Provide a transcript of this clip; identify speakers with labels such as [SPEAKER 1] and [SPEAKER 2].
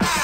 [SPEAKER 1] your claim.